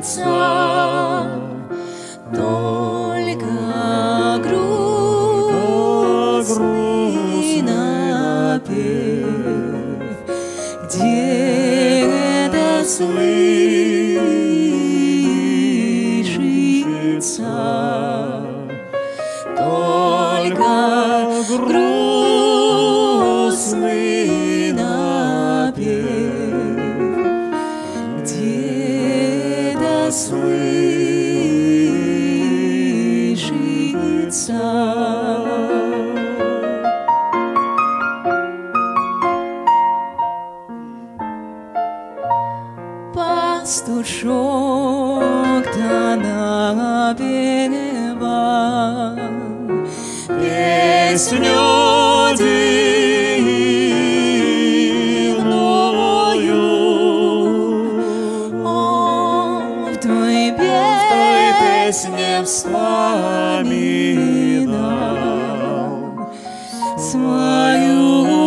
колышется, только грустный напев, где-то слышится? Только грустный слышится. Пастушок-то напевал песню свою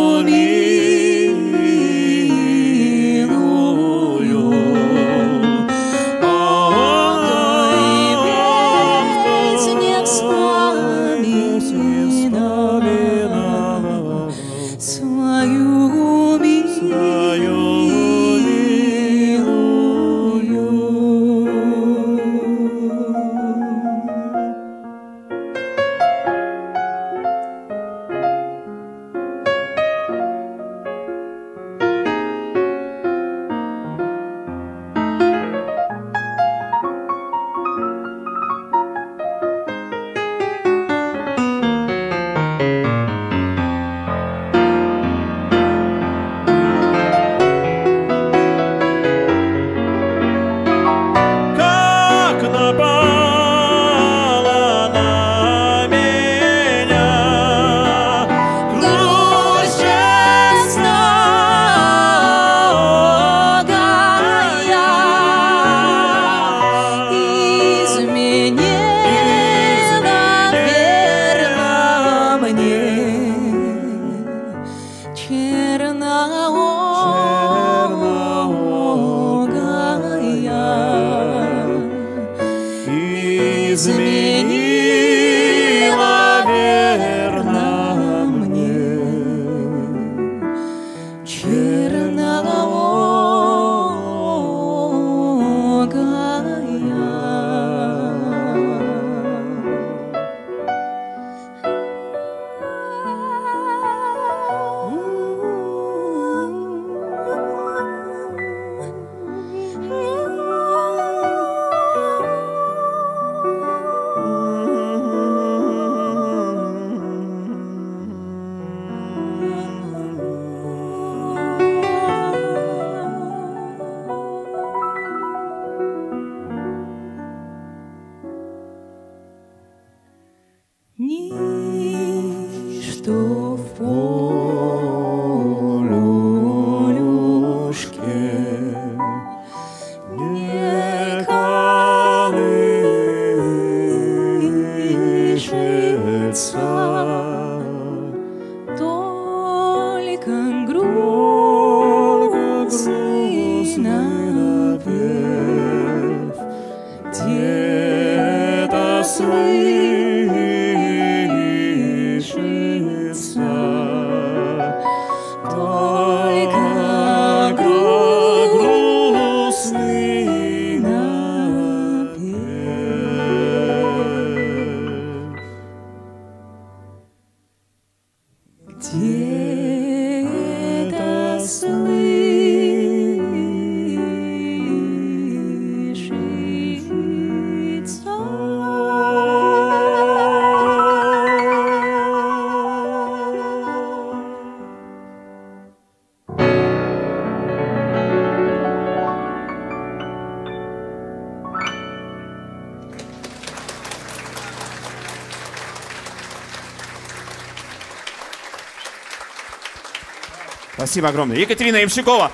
me. Колышется, только грустный напев где-то слышится Где-то слышится. Спасибо огромное. Екатерина Ямщикова.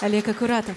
Олег. Акуратов.